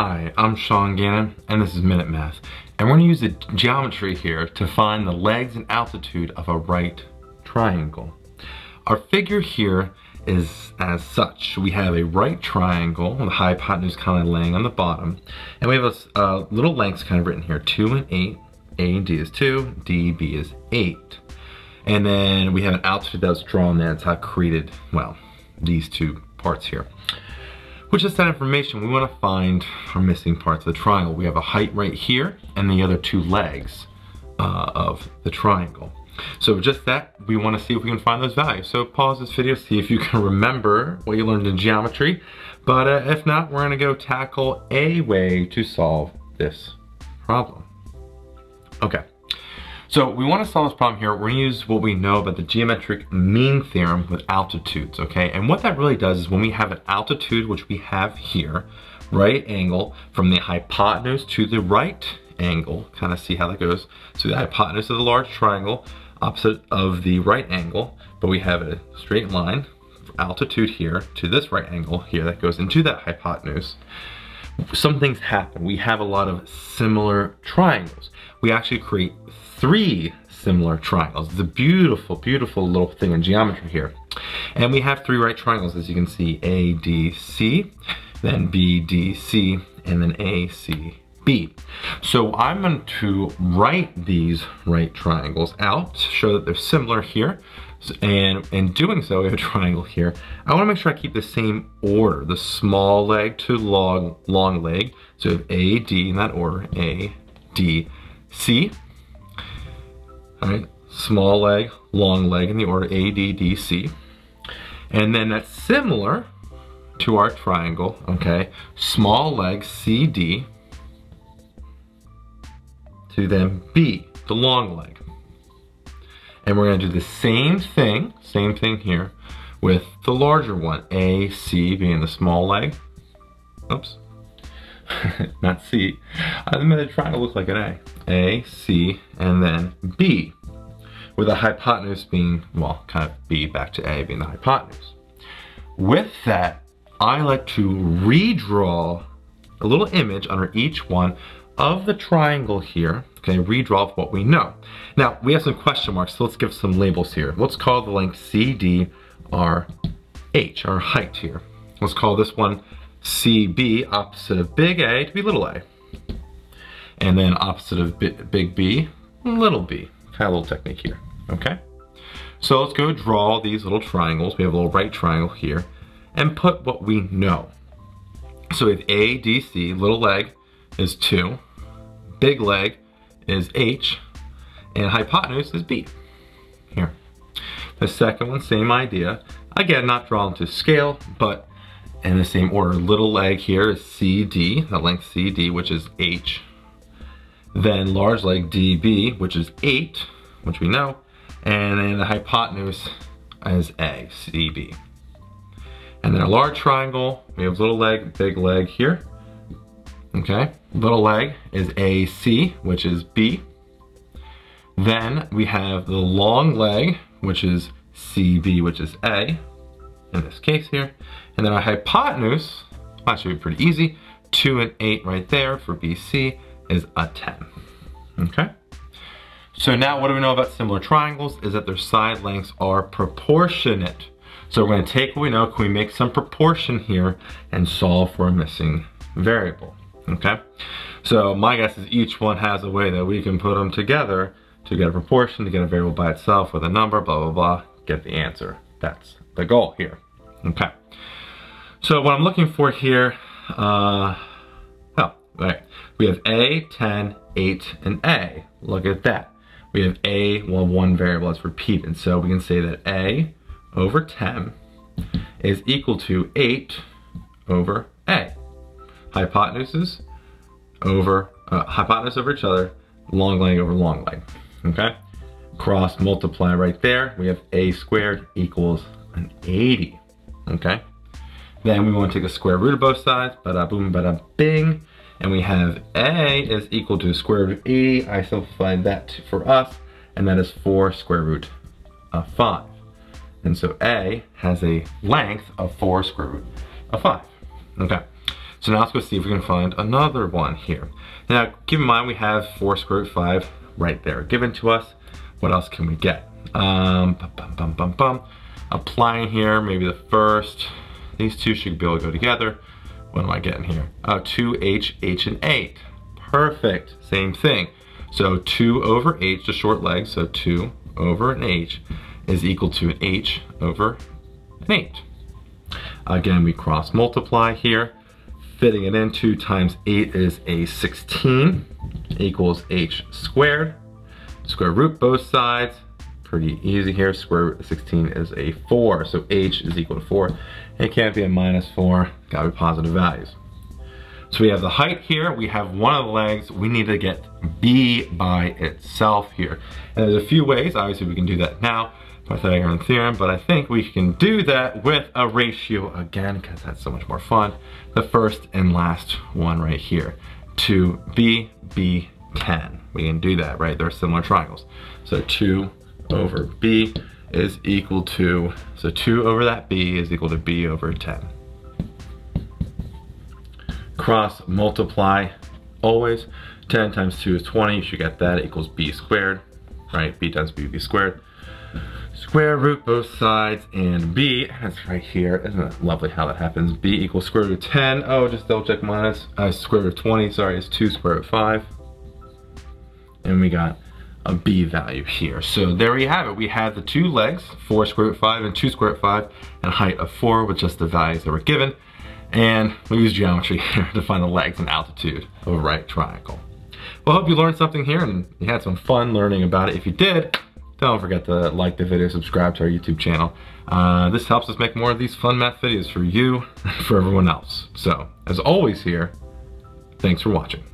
Hi, I'm Sean Gannon, and this is Minute Math. And we're gonna use the geometry here to find the legs and altitude of a right triangle. Our figure here is as such. We have a right triangle, the hypotenuse kind of laying on the bottom, and we have a, little lengths kind of written here, two and eight. A and D is two, D, B is eight. And then we have an altitude that's drawn there. It's how created, well, these two parts here. Which is that information, we wanna find our missing parts of the triangle. We have a height right here and the other two legs uh, of the triangle. So just that, we wanna see if we can find those values. So pause this video, see if you can remember what you learned in geometry. But uh, if not, we're gonna go tackle a way to solve this problem. Okay. So we want to solve this problem here. We're going to use what we know about the geometric mean theorem with altitudes, okay? And what that really does is when we have an altitude, which we have here, right angle from the hypotenuse to the right angle, kind of see how that goes. So the hypotenuse of the large triangle, opposite of the right angle, but we have a straight line, altitude here to this right angle here that goes into that hypotenuse some things happen. We have a lot of similar triangles. We actually create three similar triangles. It's a beautiful, beautiful little thing in geometry here. And we have three right triangles, as you can see, A, D, C, then B, D, C, and then A, C, B. So I'm going to write these right triangles out to show that they're similar here. And in doing so, we have a triangle here. I want to make sure I keep the same order, the small leg to long, long leg. So we have A, D in that order, A, D, C. All right, small leg, long leg in the order A, D, D, C. And then that's similar to our triangle, okay? Small leg, C, D, to then B, the long leg. And we're gonna do the same thing, same thing here, with the larger one, A, C being the small leg. Oops, not C. I made a to look like an A. A, C, and then B, with the hypotenuse being, well, kind of B back to A being the hypotenuse. With that, I like to redraw a little image under each one of the triangle here, okay, redraw what we know. Now, we have some question marks, so let's give some labels here. Let's call the length CD our H, our height here. Let's call this one CB, opposite of big A, to be little a. And then opposite of big B, little b. Kind of a little technique here, okay? So let's go draw these little triangles. We have a little right triangle here and put what we know. So we have A, D, C, little leg is two, big leg is H, and hypotenuse is B. Here. The second one, same idea. Again, not drawn to scale, but in the same order. Little leg here is CD, the length CD, which is H. Then large leg DB, which is 8, which we know. And then the hypotenuse is A, CB. And then a large triangle, we have little leg, big leg here. Okay, little leg is AC, which is B. Then we have the long leg, which is CB, which is A, in this case here. And then our hypotenuse, that should be pretty easy, 2 and 8 right there for BC is a 10. Okay? So now what do we know about similar triangles is that their side lengths are proportionate. So we're to take what we know, can we make some proportion here and solve for a missing variable, okay? So my guess is each one has a way that we can put them together to get a proportion, to get a variable by itself with a number, blah, blah, blah, get the answer. That's the goal here, okay? So what I'm looking for here, uh, oh, right. We have A, 10, 8, and A. Look at that. We have A, well, one variable is repeated. So we can say that A over 10 is equal to 8 over A. Hypotenuses over, uh, hypotenuse over each other, long leg over long leg, okay? Cross multiply right there. We have A squared equals an 80, okay? Then we want to take the square root of both sides, bada boom, bada bing. And we have A is equal to square root of 80. I simplified that for us, and that is 4 square root of 5. And so A has a length of 4 square root of 5. Okay. So now let's go see if we can find another one here. Now, keep in mind we have 4 square root 5 right there given to us. What else can we get? Um, bum, bum, bum, bum. Applying here, maybe the first. These two should be able to go together. What am I getting here? Uh, 2h, h, and 8. Perfect, same thing. So 2 over h, the short leg, so 2 over an h is equal to an h over an 8. Again, we cross multiply here. Fitting it in, 2 times 8 is a 16 equals h squared. Square root both sides. Pretty easy here. Square root of 16 is a 4. So h is equal to 4. It can't be a minus 4. Gotta be positive values. So we have the height here, we have one of the legs, we need to get B by itself here. And there's a few ways, obviously we can do that now, Pythagorean theorem, but I think we can do that with a ratio again, because that's so much more fun. The first and last one right here, to B, B, 10. We can do that, right? They're similar triangles. So 2 over B is equal to, so 2 over that B is equal to B over 10 cross multiply always. 10 times 2 is 20, you should get that, equals b squared, right? b times b, b squared. Square root both sides and b, that's right here. Isn't it lovely how that happens? b equals square root of 10. Oh, just double check minus, uh, square root of 20, sorry, it's 2 square root of 5. And we got a b value here. So there we have it. We have the two legs, 4 square root of 5 and 2 square root of 5, and a height of 4 with just the values that were given. And we use geometry here to find the legs and altitude of a right triangle. Well, I hope you learned something here and you had some fun learning about it. If you did, don't forget to like the video, subscribe to our YouTube channel. Uh, this helps us make more of these fun math videos for you for everyone else. So, as always here, thanks for watching.